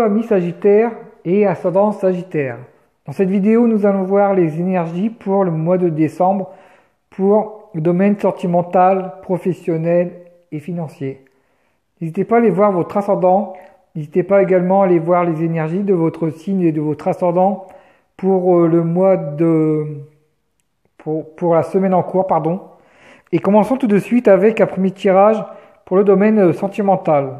amis Sagittaire et ascendant Sagittaire. Dans cette vidéo, nous allons voir les énergies pour le mois de décembre pour le domaine sentimental, professionnel et financier. N'hésitez pas à aller voir votre ascendant, n'hésitez pas également à aller voir les énergies de votre signe et de votre ascendant pour euh, le mois de pour, pour la semaine en cours, pardon. Et commençons tout de suite avec un premier tirage pour le domaine sentimental.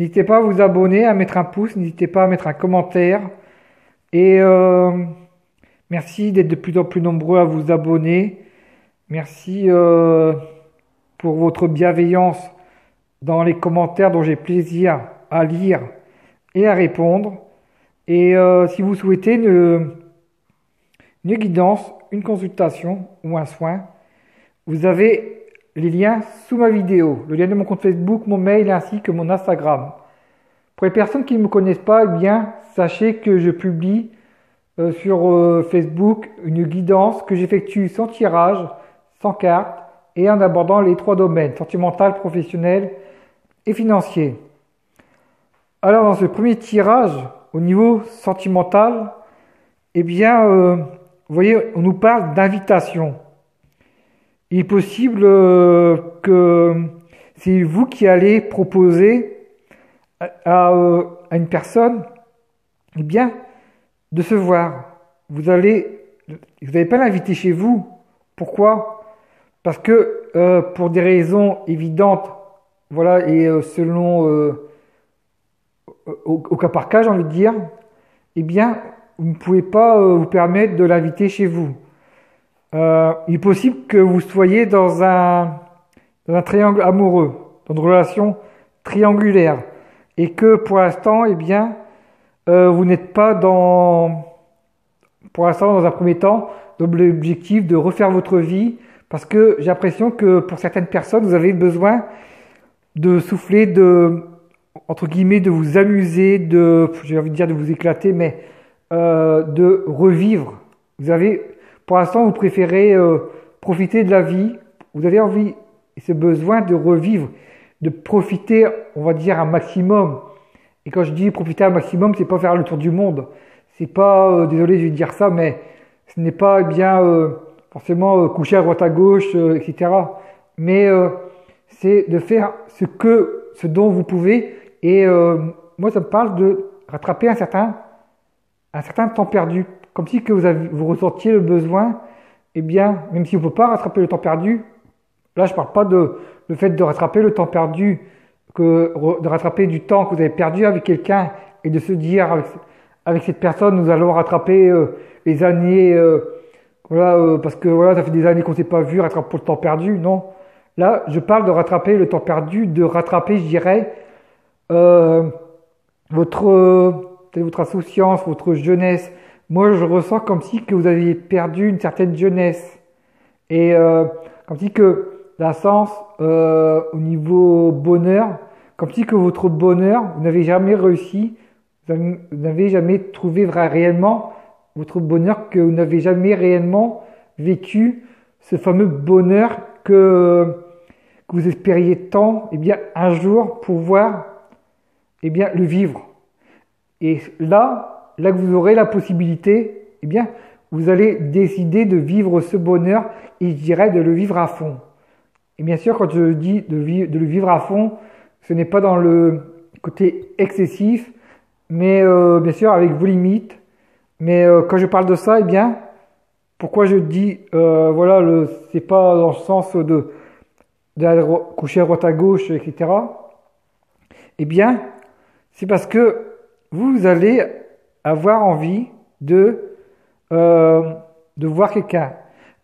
N'hésitez pas à vous abonner, à mettre un pouce, n'hésitez pas à mettre un commentaire. Et euh, merci d'être de plus en plus nombreux à vous abonner. Merci euh, pour votre bienveillance dans les commentaires dont j'ai plaisir à lire et à répondre. Et euh, si vous souhaitez une, une guidance, une consultation ou un soin, vous avez les liens sous ma vidéo, le lien de mon compte Facebook, mon mail ainsi que mon Instagram. Pour les personnes qui ne me connaissent pas, eh bien, sachez que je publie euh, sur euh, Facebook une guidance que j'effectue sans tirage, sans carte et en abordant les trois domaines, sentimental, professionnel et financier. Alors dans ce premier tirage, au niveau sentimental, eh bien, euh, vous voyez, on nous parle d'invitation il est possible euh, que c'est vous qui allez proposer à, euh, à, une personne, eh bien, de se voir. Vous allez, vous n'allez pas l'inviter chez vous. Pourquoi? Parce que euh, pour des raisons évidentes, voilà, et selon au, au, cas par cas, j'ai envie de dire, eh bien, vous ne pouvez pas vous permettre de l'inviter chez vous. Euh, il est possible que vous soyez dans un, dans un triangle amoureux, dans une relation triangulaire, et que pour l'instant, eh bien, euh, vous n'êtes pas dans, pour l'instant, dans un premier temps, dans l'objectif de refaire votre vie, parce que j'ai l'impression que pour certaines personnes, vous avez besoin de souffler, de, entre guillemets, de vous amuser, de, j'ai envie de dire de vous éclater, mais euh, de revivre. Vous avez pour l'instant, vous préférez euh, profiter de la vie. Vous avez envie et ce besoin de revivre, de profiter, on va dire, un maximum. Et quand je dis profiter un maximum, c'est pas faire le tour du monde. C'est pas, euh, désolé, vais dire ça, mais ce n'est pas eh bien euh, forcément coucher à droite à gauche, etc. Mais c'est de faire ce que, ce dont vous pouvez. Et moi, ça me parle de rattraper un certain, un certain temps perdu comme si que vous, avez, vous ressentiez le besoin, eh bien, même si on ne peut pas rattraper le temps perdu, là je ne parle pas de le fait de rattraper le temps perdu, que, de rattraper du temps que vous avez perdu avec quelqu'un et de se dire avec, avec cette personne nous allons rattraper euh, les années, euh, voilà, euh, parce que voilà, ça fait des années qu'on ne s'est pas vu, rattraper le temps perdu, non. Là, je parle de rattraper le temps perdu, de rattraper, je dirais, votre, votre insouciance, votre jeunesse, moi je ressens comme si que vous aviez perdu une certaine jeunesse et euh, comme si que la sens euh, au niveau bonheur, comme si que votre bonheur, vous n'avez jamais réussi, vous n'avez jamais trouvé réellement votre bonheur, que vous n'avez jamais réellement vécu ce fameux bonheur que, que vous espériez tant, et eh bien un jour pouvoir et eh bien le vivre. Et là, là que vous aurez la possibilité, eh bien, vous allez décider de vivre ce bonheur et je dirais de le vivre à fond. Et bien sûr, quand je dis de, de le vivre à fond, ce n'est pas dans le côté excessif, mais euh, bien sûr avec vos limites. Mais euh, quand je parle de ça, eh bien, pourquoi je dis, euh, voilà, le, c'est pas dans le sens de d'aller coucher à droite à gauche, etc. Eh bien, c'est parce que vous allez avoir envie de, euh, de voir quelqu'un.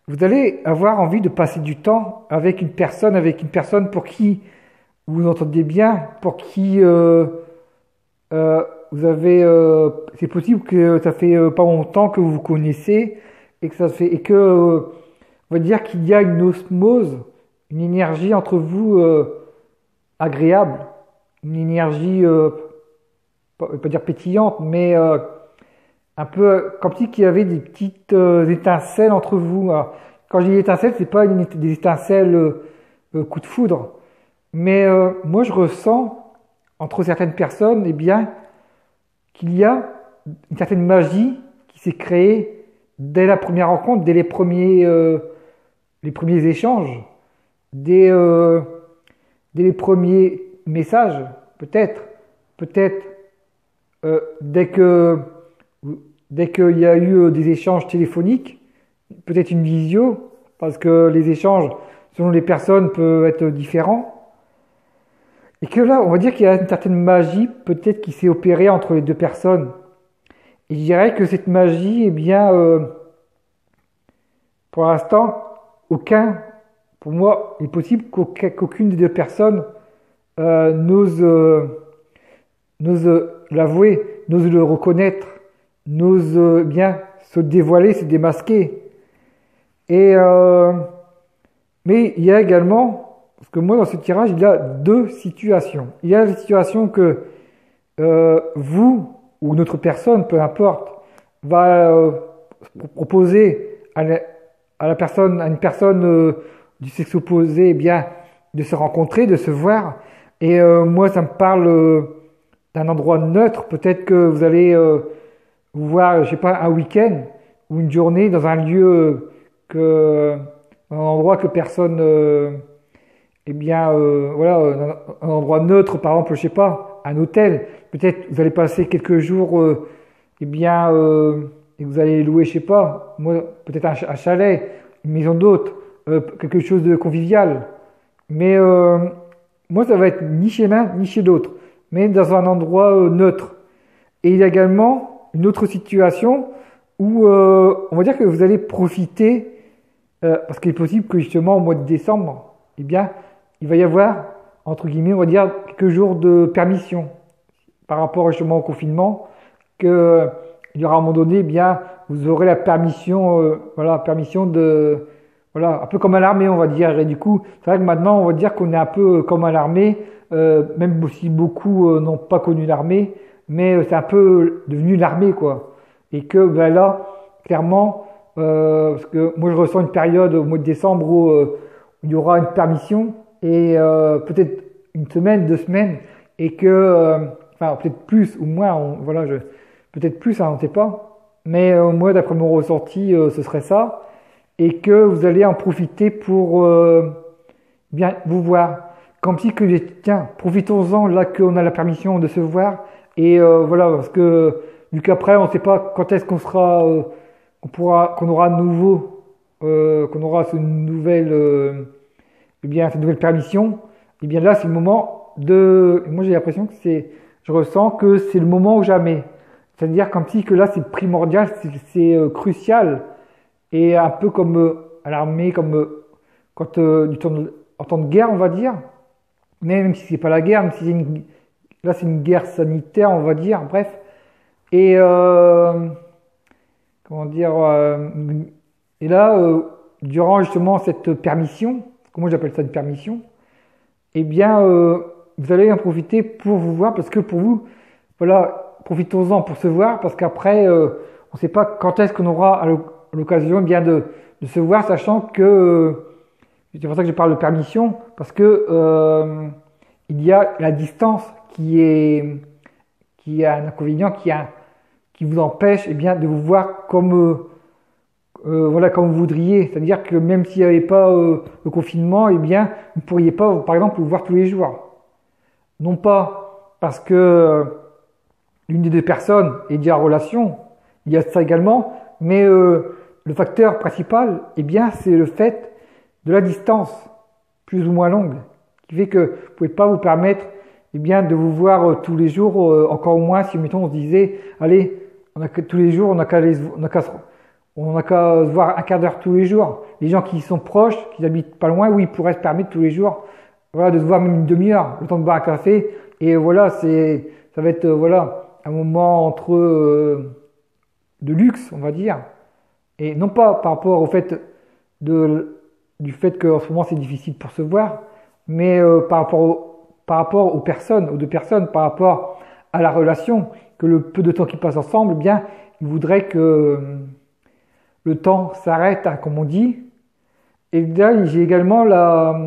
Vous allez avoir envie de passer du temps avec une personne, avec une personne pour qui vous entendez bien, pour qui euh, euh, vous avez, euh, c'est possible que ça fait euh, pas longtemps que vous vous connaissez et que ça fait et que euh, on va dire qu'il y a une osmose, une énergie entre vous agréable, une énergie pas, dire pétillante, mais euh, un peu comme si qu'il y avait des petites euh, étincelles entre vous. Alors, quand je dis étincelles, c'est pas des étincelles euh, coup de foudre, Mais euh, moi, je ressens entre certaines personnes, eh bien, qu'il y a une certaine magie qui s'est créée dès la première rencontre, dès les premiers, euh, les premiers échanges, dès, euh, dès les premiers messages, peut-être, peut-être, dès que dès qu'il y a eu des échanges téléphoniques, peut-être une visio, parce que les échanges selon les personnes peuvent être différents. Et que là, on va dire qu'il y a une certaine magie peut-être qui s'est opérée entre les deux personnes. Et je dirais que cette magie, eh bien, euh, pour l'instant, aucun, pour moi, il est possible qu'aucune des deux personnes euh, n'ose, euh, n'ose l'avouer, n'ose le reconnaître, n'ose bien se dévoiler, se démasquer. Et mais il y a également, parce que moi dans ce tirage, il y a deux situations. Il y a la situation que euh, vous ou notre personne, peu importe, va euh, proposer à la, personne, à une personne euh, du sexe opposé, eh bien, de se rencontrer, de se voir. Et moi, ça me parle d'un endroit neutre. Peut-être que vous allez vous voir, je sais pas, un week-end ou une journée dans un lieu que un endroit que personne, euh, eh bien, euh, voilà, un, endroit neutre, par exemple, je sais pas, un hôtel. Peut-être vous allez passer quelques jours, euh, eh bien, euh, et vous allez louer, je sais pas, moi, peut-être un, chalet, une maison d'hôte, quelque chose de convivial. Mais moi, ça va être ni chez l'un ni chez l'autre, mais dans un endroit neutre. Et il y a également une autre situation où on va dire que vous allez profiter euh, parce qu'il est possible que justement au mois de décembre, eh bien, il va y avoir, entre guillemets, on va dire, quelques jours de permission par rapport justement au confinement, que il y aura à un moment donné, eh bien, vous aurez la permission, euh, voilà, permission de, voilà, un peu comme à l'armée, on va dire. Et du coup, c'est vrai que maintenant, on va dire qu'on est un peu comme à l'armée, euh, même si beaucoup n'ont pas connu l'armée, mais c'est un peu devenu l'armée, quoi. Et que ben là, clairement, euh, parce que moi je ressens une période au mois de décembre où, euh, il y aura une permission et euh, peut-être une semaine, deux semaines, et que, enfin peut-être plus ou moins, on, voilà, je, peut-être plus, hein, on ne sait pas, mais au moins d'après mon ressenti, ce serait ça, et que vous allez en profiter pour bien vous voir. Comme si que tiens, profitons-en là qu'on a la permission de se voir, et voilà, parce que vu qu'après on ne sait pas quand est-ce qu'on sera qu'on pourra, qu'on aura nouveau, euh, qu'on aura cette nouvelle, euh, eh bien, cette nouvelle permission, et eh bien là, c'est le moment de, moi j'ai l'impression que c'est, je ressens que c'est le moment ou jamais. C'est-à-dire comme si que là, c'est primordial, c'est euh, crucial, et un peu comme euh, à l'armée, comme quand du temps en temps de guerre, on va dire, même si c'est pas la guerre, même si c'est une, là c'est une guerre sanitaire, on va dire, bref. Et euh, comment dire, euh, et là, euh, durant justement cette permission, comment j'appelle ça une permission, eh bien, euh, vous allez en profiter pour vous voir, parce que pour vous, voilà, profitons-en pour se voir, parce qu'après, on ne sait pas quand est-ce qu'on aura l'occasion bien de, se voir, sachant que c'est pour ça que je parle de permission, parce que il y a la distance qui est qui a un inconvénient, qui a qui vous empêche eh bien, de vous voir comme, euh, euh, voilà, comme vous voudriez. C'est-à-dire que même s'il n'y avait pas euh, le confinement, eh bien, vous ne pourriez pas, par exemple, vous voir tous les jours. Non pas parce que l'une des deux personnes est déjà en relation, il y a ça également, mais le facteur principal, eh bien, c'est le fait de la distance plus ou moins longue, qui fait que vous ne pouvez pas vous permettre eh bien, de vous voir tous les jours, encore au moins si, mettons, on se disait, allez, on a que tous les jours, on a qu'à on a qu'à on a qu'à se voir un quart d'heure tous les jours. Les gens qui sont proches, qui habitent pas loin, oui, ils pourraient se permettre tous les jours, voilà, de se voir même une demi-heure, le temps de boire un café. Et voilà, c'est, ça va être, euh, voilà, un moment entre euh, de luxe, on va dire. Et non pas par rapport au fait de, du fait qu'en ce moment c'est difficile pour se voir, mais euh, par rapport par rapport aux personnes, aux deux personnes, par rapport à la relation que le peu de temps qu'ils passent ensemble, eh bien, il voudrait que le temps s'arrête, hein, comme on dit. Et là, j'ai également la,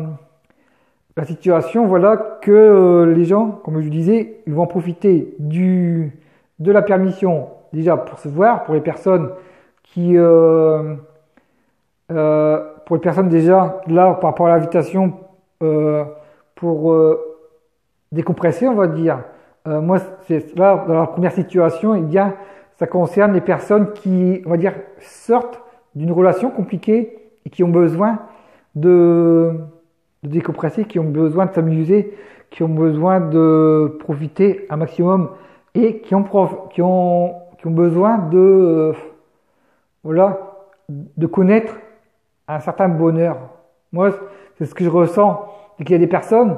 la situation, voilà, que euh, les gens, comme je vous disais, ils vont profiter du, de la permission déjà pour se voir, pour les personnes qui, euh, euh, pour les personnes déjà là par rapport à l'invitation pour décompresser, on va dire. moi, c'est là dans la première situation, eh bien, ça concerne les personnes qui, on va dire, sortent d'une relation compliquée et qui ont besoin de de décompresser, qui ont besoin de s'amuser, qui ont besoin de profiter un maximum et qui ont, qui ont, qui ont besoin de, euh, voilà, de connaître un certain bonheur. Moi, c'est ce que je ressens, c'est qu'il y a des personnes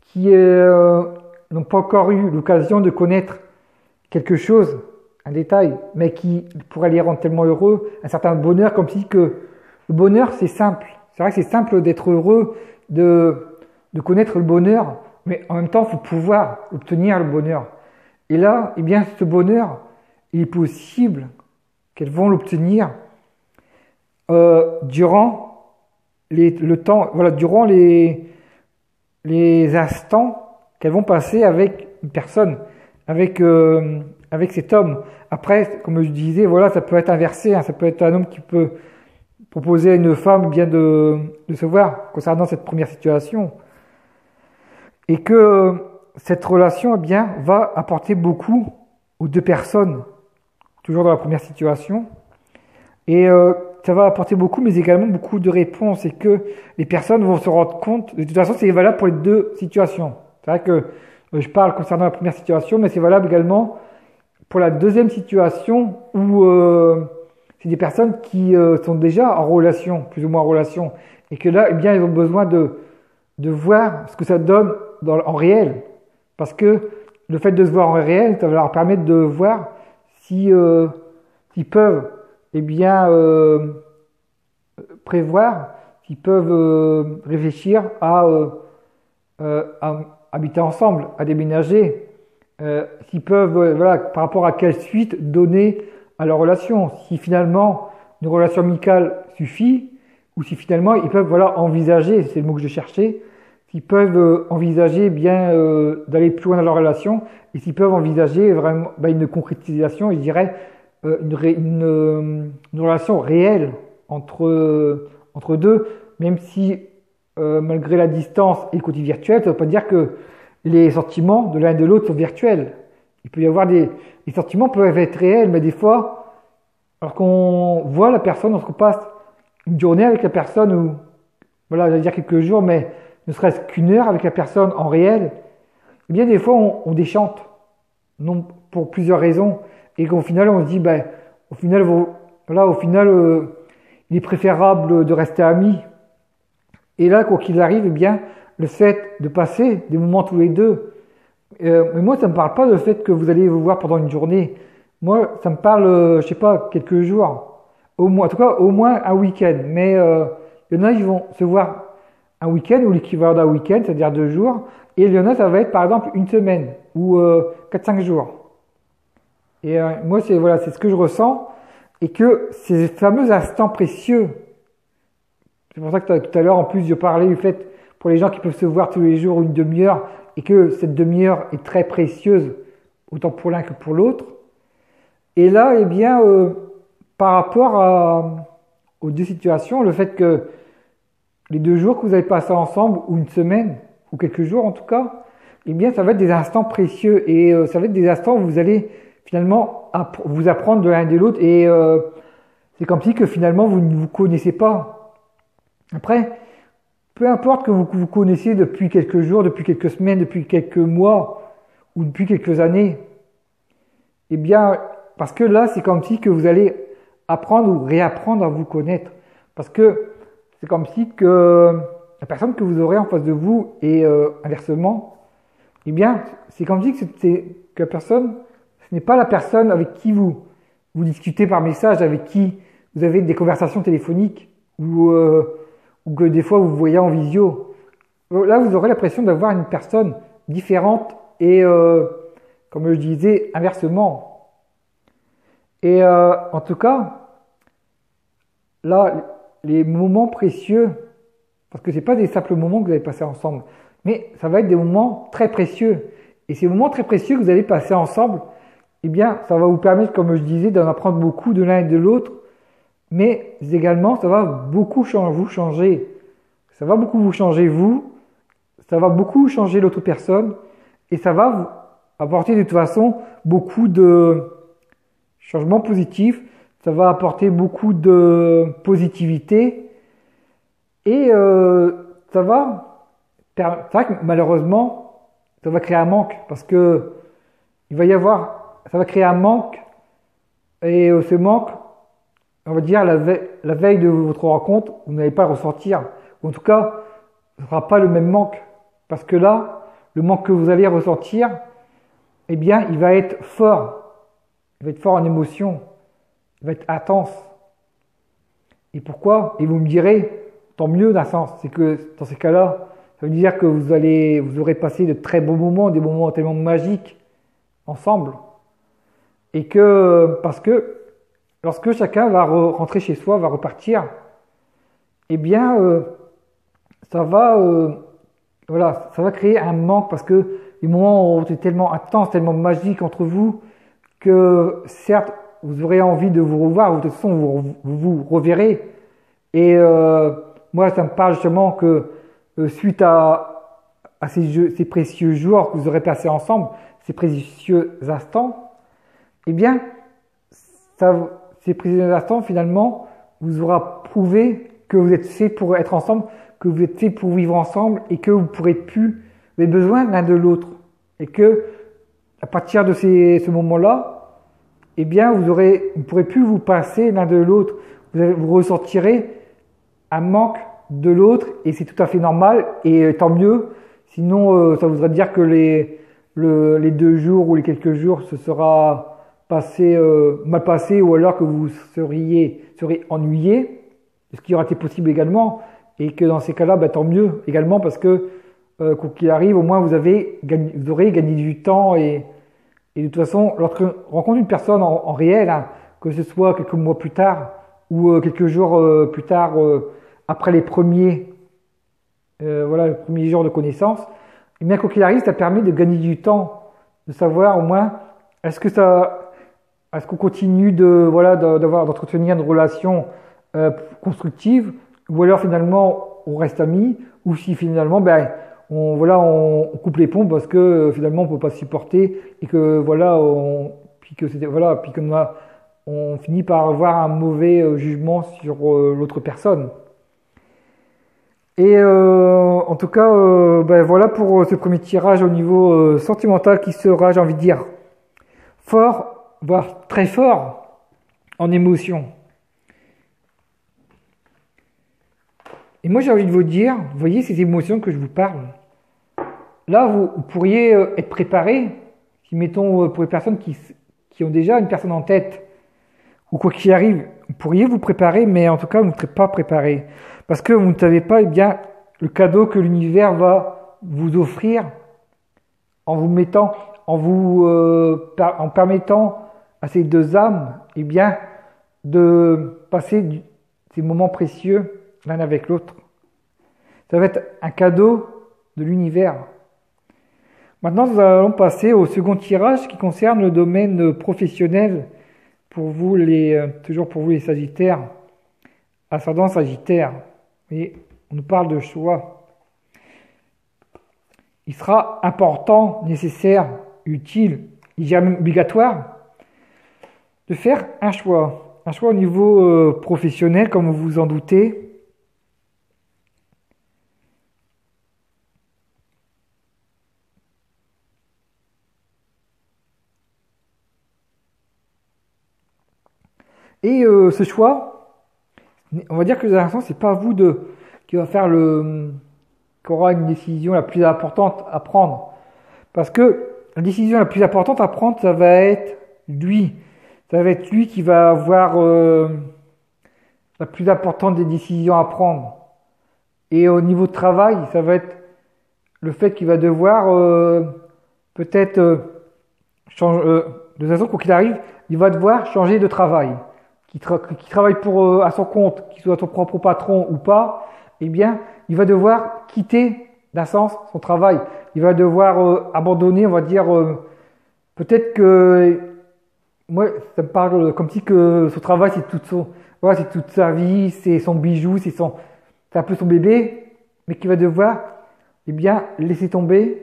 qui euh, n'ont pas encore eu l'occasion de connaître quelque chose, un détail, mais qui pourrait les rendre tellement heureux, un certain bonheur, comme si que le bonheur c'est simple. C'est vrai que c'est simple d'être heureux, de, de connaître le bonheur, mais en même temps, il faut pouvoir obtenir le bonheur. Et là, eh bien, ce bonheur, il est possible qu'elles vont l'obtenir euh, durant les, le temps, voilà, durant les, les instants qu'elles vont passer avec une personne, avec, euh, avec cet homme. Après, comme je disais, voilà, ça peut être inversé, hein, ça peut être un homme qui peut proposer à une femme bien de, de se voir concernant cette première situation. Et que cette relation eh bien, va apporter beaucoup aux deux personnes, toujours dans la première situation. Et euh, ça va apporter beaucoup, mais également beaucoup de réponses. Et que les personnes vont se rendre compte, de toute façon, c'est valable pour les deux situations. C'est vrai que euh, je parle concernant la première situation, mais c'est valable également pour la deuxième situation où euh, c'est des personnes qui sont déjà en relation, plus ou moins en relation, et que là, eh bien, ils ont besoin de, de voir ce que ça donne en réel. Parce que le fait de se voir en réel, ça va leur permettre de voir si euh, s'ils peuvent, eh bien, euh, prévoir, s'ils peuvent euh, réfléchir à, euh, à, habiter ensemble, à déménager, s'ils peuvent, voilà, par rapport à quelle suite donner à leur relation. Si finalement une relation amicale suffit, ou si finalement ils peuvent voilà envisager, c'est le mot que je cherchais, s'ils peuvent euh, envisager bien euh, d'aller plus loin dans leur relation, et s'ils peuvent envisager vraiment ben, une concrétisation, je dirais euh, une, une, relation réelle entre entre deux, même si malgré la distance et le côté virtuel, ça ne veut pas dire que les sentiments de l'un et de l'autre sont virtuels. Il peut y avoir des, les sentiments peuvent être réels, mais des fois, alors qu'on voit la personne, lorsqu'on passe une journée avec la personne ou, voilà, j'allais dire quelques jours, mais ne serait-ce qu'une heure avec la personne en réel, eh bien, des fois, on, déchante. Non, pour plusieurs raisons. Et qu'au final, on se dit, ben, au final, voilà, au final, euh, il est préférable de rester amis. Et là, quoi qu'il arrive, eh bien, le fait de passer des moments tous les deux, euh, mais moi, ça me parle pas du fait que vous allez vous voir pendant une journée. Moi, ça me parle, euh, je sais pas, quelques jours. Au moins, en tout cas, au moins un week-end. Mais euh, il y en a, ils vont se voir un week-end ou l'équivalent d'un week-end, c'est-à-dire deux jours. Et il y en a, ça va être par exemple une semaine ou euh, 4-5 jours. Et euh, moi, c'est voilà, c'est ce que je ressens. Et que ces fameux instants précieux, c'est pour ça que tout à l'heure, en plus, je parlais du fait pour les gens qui peuvent se voir tous les jours une demi-heure, et que cette demi-heure est très précieuse, autant pour l'un que pour l'autre. Et là, eh bien, euh, par rapport aux deux situations, le fait que les deux jours que vous avez passé ensemble, ou une semaine, ou quelques jours en tout cas, eh bien, ça va être des instants précieux et euh, ça va être des instants où vous allez finalement vous apprendre de l'un et de l'autre et euh, c'est comme si que finalement vous ne vous connaissez pas. Après, peu importe que vous vous connaissiez depuis quelques jours, depuis quelques semaines, depuis quelques mois ou depuis quelques années, eh bien, parce que là, c'est comme si que vous allez apprendre ou réapprendre à vous connaître. Parce que c'est comme si que la personne que vous aurez en face de vous et euh, inversement, eh bien, c'est comme si que, que la personne, ce n'est pas la personne avec qui vous vous discutez par message, avec qui vous avez des conversations téléphoniques ou euh, ou que des fois vous voyez en visio. Là, vous aurez l'impression d'avoir une personne différente et, euh, comme je disais, inversement. Et euh, en tout cas, là, les moments précieux, parce que c'est pas des simples moments que vous avez passés ensemble, mais ça va être des moments très précieux. Et ces moments très précieux que vous allez passer ensemble, eh bien, ça va vous permettre, comme je disais, d'en apprendre beaucoup de l'un et de l'autre, mais également, ça va beaucoup vous changer. Ça va beaucoup vous changer vous, ça va beaucoup changer l'autre personne, et ça va vous apporter de toute façon beaucoup de changements positifs, ça va apporter beaucoup de positivité, et euh, ça va, que malheureusement, ça va créer un manque, parce que il va y avoir, ça va créer un manque, et euh, ce manque, on va dire la, veille, de votre rencontre, vous n'allez pas le ressentir, ou en tout cas, ce ne sera pas le même manque, parce que là, le manque que vous allez ressentir, eh bien, il va être fort. Il va être fort en émotion. Être intense. Et pourquoi? Et vous me direz, tant mieux d'un sens. C'est que dans ces cas-là, ça veut dire que vous allez, vous aurez passé de très beaux moments, des moments tellement magiques ensemble. Et que, parce que lorsque chacun va rentrer chez soi, va repartir, eh bien, euh, ça va euh, voilà, ça va créer un manque parce que les moments ont été tellement intenses, tellement magiques entre vous que certes, vous aurez envie de vous revoir, de toute façon, vous vous, reverrez. Et euh, moi, ça me parle justement que euh, suite à, à ces, jeux, ces précieux jours que vous aurez passés ensemble, ces précieux instants, eh bien, ces précieux instants, finalement, vous aura prouvé que vous êtes fait pour être ensemble, que vous êtes fait pour vivre ensemble et que vous pourrez plus, vous avez besoin l'un de l'autre. Et que, à partir de ces, ce moment-là, eh bien, vous aurez, vous pourrez plus vous passer l'un de l'autre. Vous, ressentirez un manque de l'autre et c'est tout à fait normal et euh, tant mieux. Sinon, euh, ça voudrait dire que les, le, les deux jours ou les quelques jours se sera passé, euh, mal passé ou alors que vous seriez, seriez ennuyé, ce qui aurait été possible également et que dans ces cas-là, bah, tant mieux également parce que euh, quoi qu'il arrive, au moins vous avez vous aurez gagné du temps et, et de toute façon, lorsqu'on rencontre une personne en, réel, hein, que ce soit quelques mois plus tard ou euh, quelques jours euh, plus tard euh, après les premiers, voilà, les premiers jours de connaissance, et eh bien quoi qu'il arrive, ça permet de gagner du temps, de savoir au moins est-ce que ça, est-ce qu'on continue de voilà d'avoir d'entretenir une relation constructive ou alors finalement on reste amis, ou si finalement ben on voilà on, coupe les ponts parce que euh, finalement on peut pas supporter et que voilà on puis que c'était voilà puis qu'on a on finit par avoir un mauvais euh, jugement sur euh, l'autre personne. Et en tout cas, ben voilà pour ce premier tirage au niveau sentimental qui sera, j'ai envie de dire, fort, voire très fort en émotion. Et moi, j'ai envie de vous dire, voyez ces émotions que je vous parle. Là, vous, pourriez euh, être préparé, si mettons euh, pour les personnes qui, qui ont déjà une personne en tête, ou quoi qu'il arrive, vous pourriez vous préparer, mais en tout cas, vous ne serez pas préparé. Parce que vous ne savez pas eh bien, le cadeau que l'univers va vous offrir en vous mettant, en vous, euh, en permettant à ces deux âmes, eh bien, de passer ces moments précieux l'un avec l'autre. Ça va être un cadeau de l'univers. Maintenant, nous allons passer au second tirage qui concerne le domaine professionnel pour vous euh, toujours pour vous les Sagittaires, ascendant Sagittaire. Et on nous parle de choix. Il sera important, nécessaire, utile, obligatoire de faire un choix. Un choix au niveau euh, professionnel, comme vous vous en doutez, Et euh, ce choix, on va dire que l'instant, c'est pas vous de qui va faire le qui aura une décision la plus importante à prendre. Parce que la décision la plus importante à prendre, ça va être lui. Ça va être lui qui va avoir euh, la plus importante des décisions à prendre. Et au niveau de travail, ça va être le fait qu'il va devoir euh, peut-être changer, de toute façon, quoi qu'il arrive, il va devoir changer de travail qui, travaille pour, euh, à son compte, qui soit son propre patron ou pas, eh bien, il va devoir quitter d'un sens son travail. Il va devoir euh, abandonner, on va dire, euh, peut-être que moi, ça me parle comme si que son travail, c'est toute son, voilà, c'est toute sa vie, c'est son bijou, c'est son, c'est un peu son bébé, mais qu'il va devoir, eh bien, laisser tomber.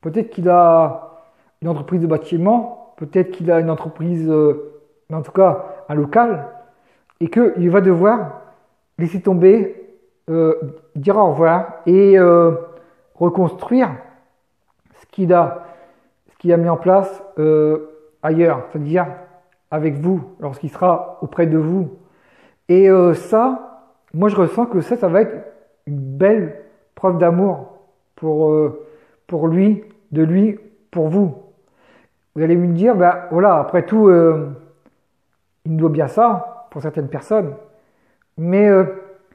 Peut-être qu'il a une entreprise de bâtiment, peut-être qu'il a une entreprise, euh, en tout cas, un local, et qu'il va devoir laisser tomber, euh, dire au revoir et euh, reconstruire ce qu'il a, ce a mis en place euh, ailleurs, c'est-à-dire avec vous, lorsqu'il sera auprès de vous. Et ça, moi je ressens que ça, ça va être une belle preuve d'amour pour, pour lui, de lui, pour vous. Vous allez me dire, ben voilà, après tout, il doit bien ça pour certaines personnes. Mais euh,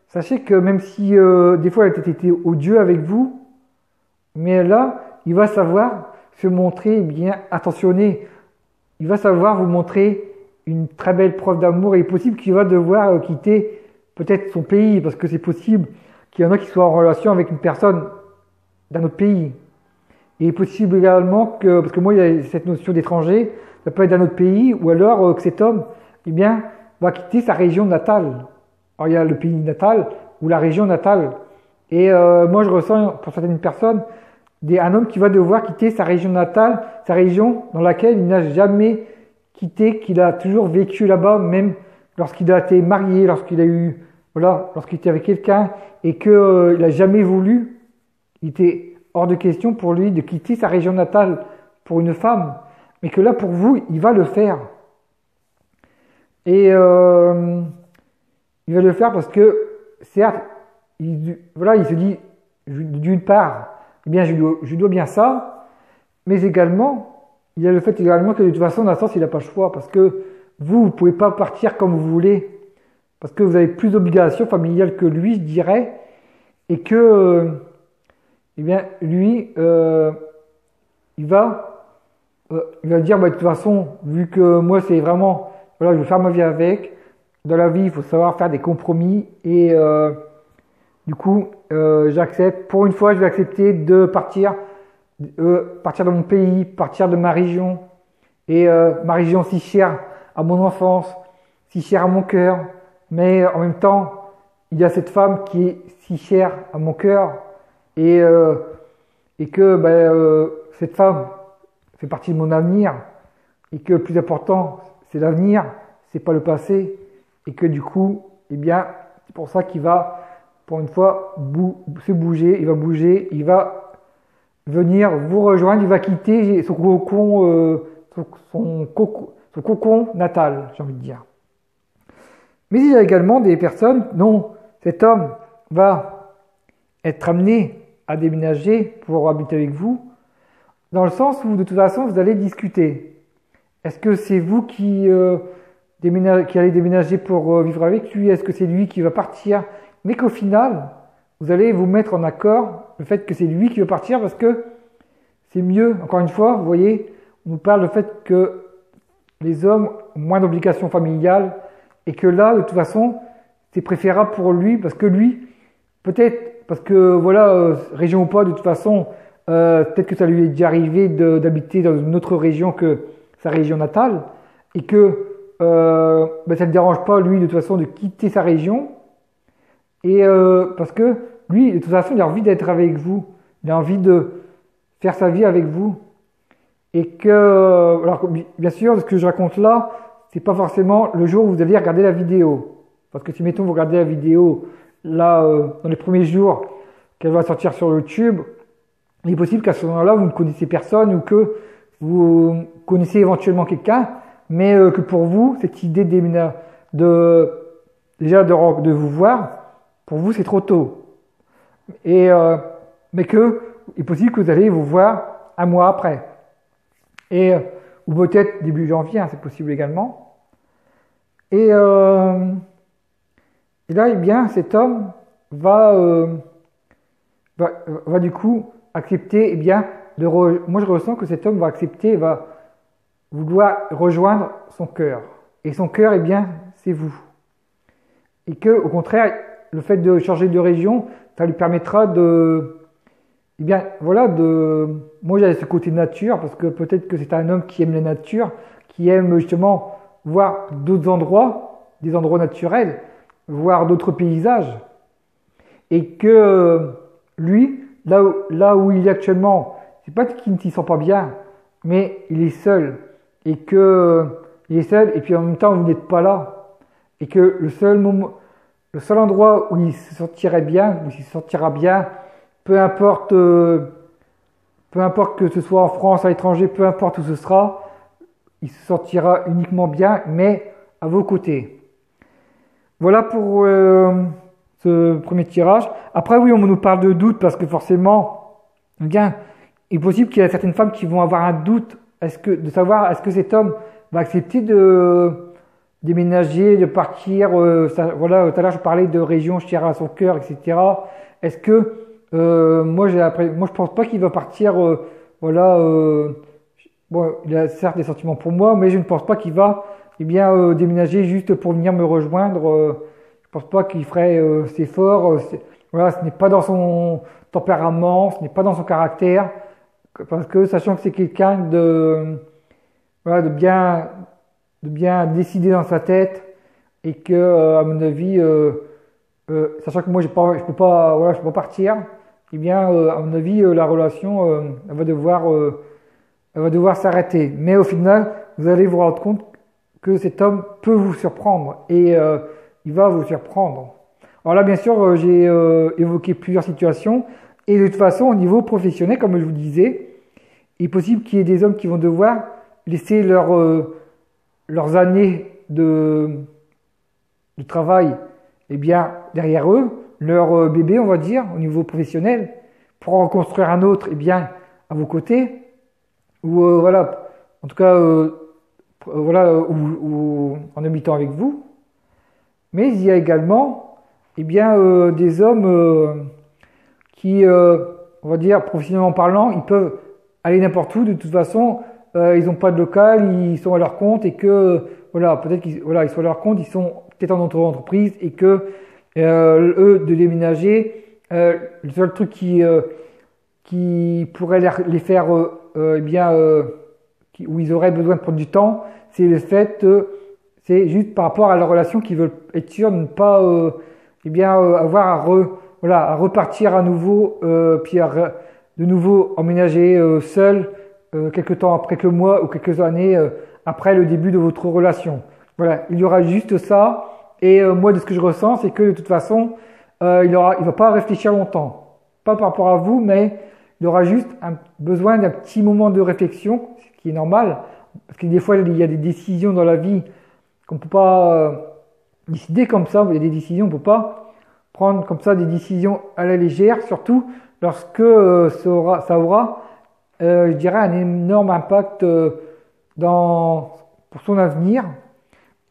sachez que même si euh, des fois elle a peut-être été odieux avec vous, mais là, il va savoir se montrer bien attentionné. Il va savoir vous montrer une très belle preuve d'amour. Il est possible qu'il va devoir euh, quitter peut-être son pays, parce que c'est possible qu'il y en a qui soient en relation avec une personne d'un autre pays. Et il est possible également que, parce que moi il y a cette notion d'étranger, ça peut être d'un autre pays, ou alors que cet homme, eh bien, va quitter sa région natale. Alors il y a le pays natal ou la région natale. Et euh, moi je ressens pour certaines personnes des, un homme qui va devoir quitter sa région natale, sa région dans laquelle il n'a jamais quitté, qu'il a toujours vécu là-bas, même lorsqu'il a été marié, lorsqu'il a eu, voilà, lorsqu'il était avec quelqu'un et qu'il euh, n'a jamais voulu, il était hors de question pour lui de quitter sa région natale pour une femme, mais que là pour vous, il va le faire. Et euh, il va le faire parce que, certes, il, voilà, il se dit, d'une part, eh bien, je dois, dois bien ça, mais également, il y a le fait également que de toute façon, dans un sens, il n'a pas le choix, parce que vous, vous pouvez pas partir comme vous voulez, parce que vous avez plus d'obligations familiales que lui, je dirais, et que, euh, eh bien, lui, euh, il va, euh, il va dire, bah, de toute façon, vu que moi, c'est vraiment, voilà, je vais faire ma vie avec. Dans la vie, il faut savoir faire des compromis, et euh, du coup, euh, j'accepte. Pour une fois, je vais accepter de partir, euh, partir de mon pays, partir de ma région, et ma région si chère à mon enfance, si chère à mon cœur, mais en même temps, il y a cette femme qui est si chère à mon cœur, et, et que ben, cette femme fait partie de mon avenir, et que le plus important, c'est l'avenir, c'est pas le passé, et que du coup, eh bien, c'est pour ça qu'il va, pour une fois, se bouger, il va bouger, il va venir vous rejoindre, il va quitter son cocon, euh, son, son, coco, son cocon natal, j'ai envie de dire. Mais il y a également des personnes dont cet homme va être amené à déménager pour habiter avec vous, dans le sens où de toute façon vous allez discuter. Est-ce que c'est vous qui, euh, allez déménager pour euh, vivre avec lui? Est-ce que c'est lui qui va partir? Mais qu'au final, vous allez vous mettre en accord le fait que c'est lui qui va partir parce que c'est mieux. Encore une fois, vous voyez, on nous parle du fait que les hommes ont moins d'obligations familiales et que là, de toute façon, c'est préférable pour lui parce que lui, peut-être, parce que voilà, euh, région ou pas, de toute façon, euh, peut-être que ça lui est déjà arrivé d'habiter dans une autre région que sa région natale et que euh, ben, ça ne dérange pas lui de toute façon de quitter sa région. Et euh, parce que lui de toute façon il a envie d'être avec vous. Il a envie de faire sa vie avec vous. Et que alors bien sûr ce que je raconte là c'est pas forcément le jour où vous allez regarder la vidéo. Parce que si mettons vous regardez la vidéo là euh, dans les premiers jours qu'elle va sortir sur YouTube il est possible qu'à ce moment-là vous ne connaissez personne ou que vous connaissez éventuellement quelqu'un mais euh, que pour vous, cette idée de, déjà de, vous voir, pour vous c'est trop tôt. Et euh, mais que il est possible que vous allez vous voir un mois après, et ou peut-être début janvier, hein, c'est possible également. Et, euh, et là, eh bien, cet homme va, euh, va, va du coup accepter, eh bien, moi je ressens que cet homme va accepter, va vouloir rejoindre son cœur. Et son cœur, eh bien, c'est vous. Et que, au contraire, le fait de changer de région, ça lui permettra de, eh bien, voilà, de, moi j'avais ce côté nature, parce que peut-être que c'est un homme qui aime la nature, qui aime justement voir d'autres endroits, des endroits naturels, voir d'autres paysages, et que lui, là où il est actuellement, c'est pas qu'il ne s'y sent pas bien, mais il est seul, et que il est seul, et puis en même temps vous n'êtes pas là, et que le seul le seul endroit où il se sentirait bien, où il se sentira bien, peu importe, euh, peu importe que ce soit en France, à l'étranger, peu importe où ce sera, il se sentira uniquement bien, mais à vos côtés. Voilà pour euh, ce premier tirage. Après, oui, on nous parle de doute parce que forcément, bien, il est possible qu'il y ait certaines femmes qui vont avoir un doute est-ce que, de savoir est-ce que cet homme va accepter de déménager, de partir. Euh, ça, voilà, tout à l'heure je parlais de régions chères à son cœur, etc. Est-ce que euh, moi, j'ai moi, je pense pas qu'il va partir. Euh, voilà. Euh, bon, il a certes des sentiments pour moi, mais je ne pense pas qu'il va, eh bien, euh, déménager juste pour venir me rejoindre. Euh, je pense pas qu'il ferait ses efforts. voilà, ce n'est pas dans son tempérament, ce n'est pas dans son caractère, parce que sachant que c'est quelqu'un de, voilà, de bien, de bien décidé dans sa tête, et que, à mon avis, sachant que moi, je peux pas, voilà, je peux pas partir eh bien, euh, à mon avis, euh, la relation euh, elle va devoir, elle va devoir s'arrêter. Mais au final, vous allez vous rendre compte que cet homme peut vous surprendre et il va vous surprendre. Alors là, bien sûr, j'ai évoqué plusieurs situations et de toute façon, au niveau professionnel, comme je vous disais, il est possible qu'il y ait des hommes qui vont devoir laisser leur, leurs années de, de travail eh bien, derrière eux leur euh, bébé, on va dire, au niveau professionnel, pour en construire un autre, eh bien, à vos côtés, ou euh, voilà, en tout cas, euh, voilà, ou, en habitant avec vous. Mais il y a également, eh bien, des hommes qui, on va dire, professionnellement parlant, ils peuvent aller n'importe où. De toute façon, ils n'ont pas de local, ils sont à leur compte et que, voilà, peut-être qu'ils, voilà, ils sont à leur compte, ils sont peut-être en entreprise et que euh, eux de déménager. Euh, le seul truc qui, euh, qui pourrait les, faire eh bien, où ils auraient besoin de prendre du temps, c'est le fait, c'est juste par rapport à la relation qu'ils veulent être sûrs de ne pas eh bien, avoir à, voilà, à repartir à nouveau, puis à, de nouveau emménager seul quelques temps après, quelques mois ou quelques années après le début de votre relation. Voilà, il y aura juste ça. Et euh, moi, de ce que je ressens, c'est que de toute façon, euh, il aura, il va pas réfléchir longtemps. Pas par rapport à vous, mais il aura juste un, besoin d'un petit moment de réflexion, ce qui est normal, parce que des fois, il y a des décisions dans la vie qu'on peut pas euh, décider comme ça. Il y a des décisions, on peut pas prendre comme ça des décisions à la légère, surtout lorsque euh, ça aura, aura je dirais, un énorme impact dans, pour son avenir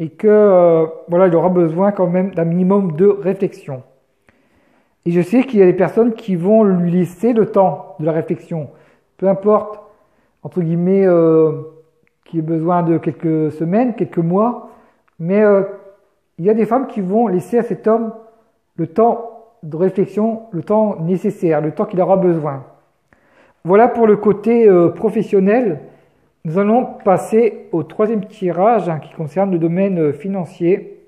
et que euh, voilà, il aura besoin quand même d'un minimum de réflexion. Et je sais qu'il y a des personnes qui vont lui laisser le temps de la réflexion, peu importe entre guillemets euh, qu'il ait besoin de quelques semaines, quelques mois, mais euh, il y a des femmes qui vont laisser à cet homme le temps de réflexion, le temps nécessaire, le temps qu'il aura besoin. Voilà pour le côté euh, professionnel. Nous allons passer au troisième tirage hein, qui concerne le domaine euh, financier.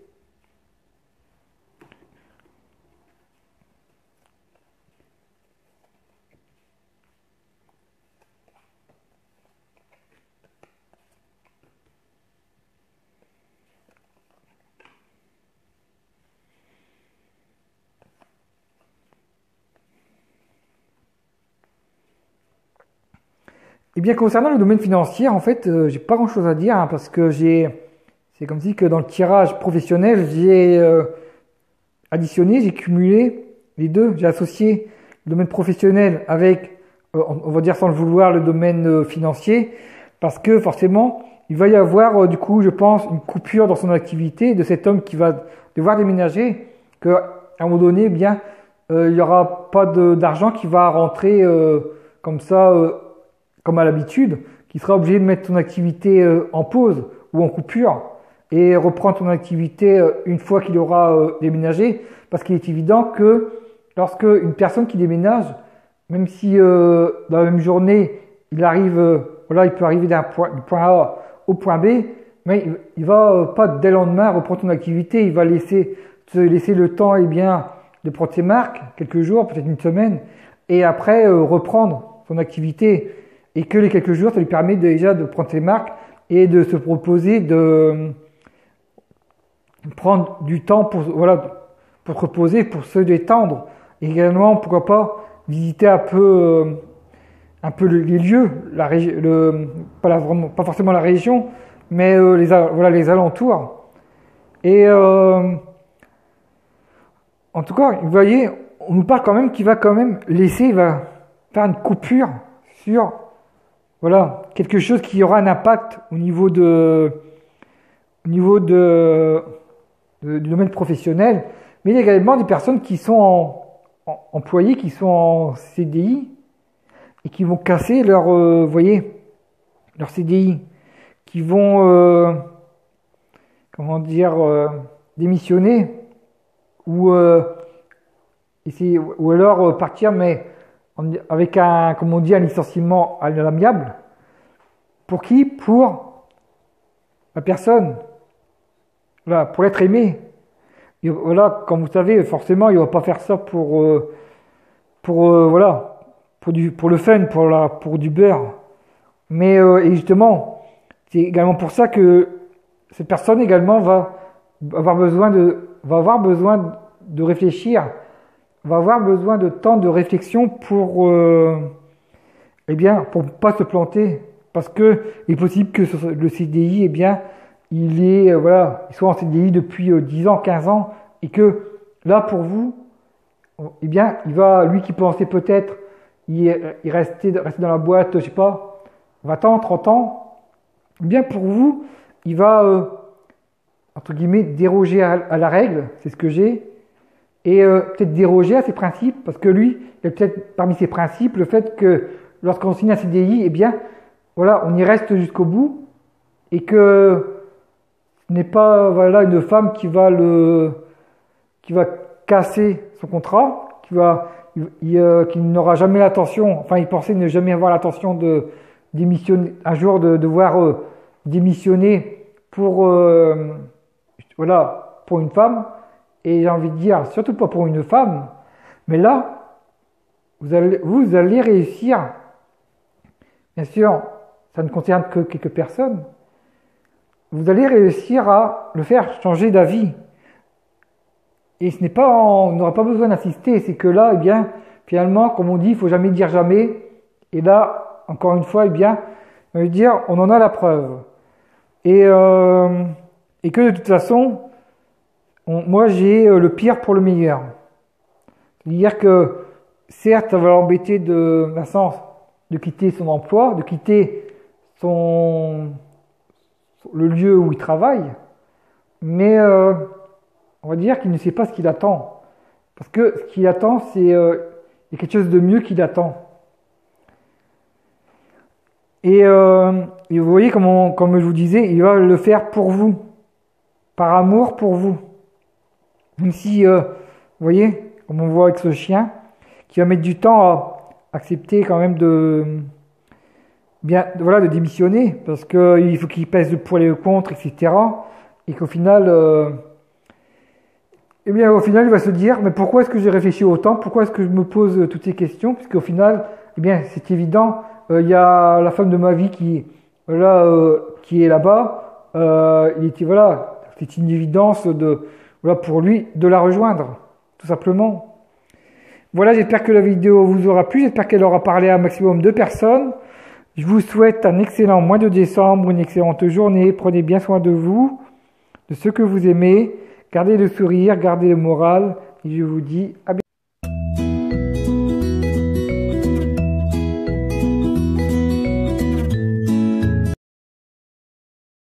Eh bien, concernant le domaine financier, en fait, euh, j'ai pas grand-chose à dire hein, parce que j'ai, c'est comme si que dans le tirage professionnel, j'ai euh, additionné, j'ai cumulé les deux, j'ai associé le domaine professionnel avec, euh, on va dire sans le vouloir, le domaine financier, parce que forcément, il va y avoir du coup, je pense, une coupure dans son activité de cet homme qui va devoir déménager, qu'à un moment donné, eh bien, il n'y aura pas d'argent qui va rentrer comme ça comme à l'habitude, qui sera obligé de mettre ton activité euh, en pause ou en coupure et reprendre ton activité euh, une fois qu'il aura euh, déménagé, parce qu'il est évident que lorsque une personne qui déménage, même si dans la même journée, il arrive, voilà, il peut arriver d'un point, du point A au point B, mais il, va euh, pas dès le lendemain reprendre son activité, il va laisser se laisser le temps, et eh bien, de prendre ses marques, quelques jours, peut-être une semaine, et après reprendre son activité, et que les quelques jours, ça lui permet déjà de prendre ses marques et de se proposer de prendre du temps pour voilà pour se reposer, pour se détendre. également, pourquoi pas visiter un peu euh, un peu les lieux, la pas, forcément la région, mais euh, les voilà les alentours. Et euh, en tout cas, vous voyez, on nous parle quand même qu'il va quand même laisser, il va faire une coupure sur voilà quelque chose qui aura un impact au niveau de au niveau de du domaine professionnel, mais il y a également des personnes qui sont en, employées, qui sont en CDI et qui vont casser leur, euh, voyez, leur CDI, qui vont, euh, comment dire, euh, démissionner ou essayer, ou alors partir, mais avec un, comme on dit, un licenciement à l'amiable. Pour qui? Pour la personne voilà, pour être aimé. Et voilà, comme vous savez, forcément, il va pas faire ça pour, euh, pour euh, voilà, pour du, pour le fun, pour la, pour du beurre. Mais euh, justement, c'est également pour ça que cette personne également va avoir besoin de, va avoir besoin de réfléchir, va avoir besoin de temps de réflexion pour, eh bien, pour pas se planter, parce que il est possible que le CDI, eh bien, il est euh, voilà, il soit en CDI depuis 10 euh, ans, 15 ans, et que là pour vous, eh bien, il va, lui qui pensait peut-être il, il rester, rester dans la boîte, je sais pas, 20 ans, 30 ans, eh bien pour vous, il va euh, entre guillemets déroger à, la règle, c'est ce que j'ai, et peut-être déroger à ses principes, parce que lui, il y a peut-être parmi ses principes le fait que lorsqu'on signe un CDI, eh bien, voilà, on y reste jusqu'au bout, et que n'est pas voilà une femme qui va le qui va casser son contrat, qui va euh, qui n'aura jamais l'attention, enfin il pensait ne jamais avoir l'attention de démissionner un jour de devoir euh, démissionner pour euh, voilà pour une femme et j'ai envie de dire surtout pas pour une femme, mais là vous allez vous allez réussir. Bien sûr, ça ne concerne que quelques personnes, vous allez réussir à le faire changer d'avis. Et ce n'est pas, on n'aura pas besoin d'insister, c'est que là, eh bien, finalement, comme on dit, il faut jamais dire jamais. Et là, encore une fois, eh bien, on veut dire, on en a la preuve. Et, euh, et que de toute façon, moi, j'ai euh, le pire pour le meilleur. C'est-à-dire que, certes, ça va l'embêter de, sens, de quitter son emploi, de quitter son, le lieu où il travaille, mais euh, on va dire qu'il ne sait pas ce qu'il attend. Parce que ce qu'il attend, c'est euh, quelque chose de mieux qu'il attend. Et, et, vous voyez, comme, comme je vous disais, il va le faire pour vous, par amour pour vous. Même si, vous voyez, comme on voit avec ce chien, qui va mettre du temps à accepter quand même de, bien, voilà, de démissionner, parce qu'il faut qu'il pèse le pour et le contre, etc. Et qu'au final, euh, eh bien, au final, il va se dire, mais pourquoi est-ce que j'ai réfléchi autant? Pourquoi est-ce que je me pose toutes ces questions? Puisqu'au final, eh bien, c'est évident, euh, il y a la femme de ma vie qui, euh, qui est là-bas. il était, voilà, c'est une évidence de, voilà, pour lui de la rejoindre, tout simplement. Voilà, j'espère que la vidéo vous aura plu, j'espère qu'elle aura parlé à un maximum de personnes. Je vous souhaite un excellent mois de décembre, une excellente journée. Prenez bien soin de vous, de ceux que vous aimez. Gardez le sourire, gardez le moral. Et je vous dis à bientôt.